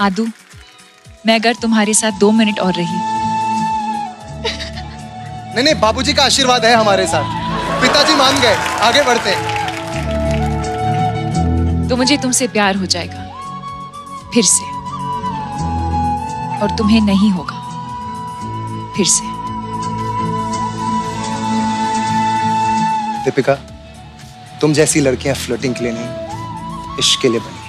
आदू मैं अगर तुम्हारे साथ दो मिनट और रही। नहीं नहीं बाबूजी का आशीर्वाद है हमारे साथ। पिताजी मान गए आगे बढ़ते हैं। तो मुझे तुमसे प्यार हो जाएगा फिर से। और तुम्हें नहीं होगा फिर से। दीपिका तुम जैसी लड़कियाँ फ्लोटिंग के लिए नहीं इश्क के लिए बनी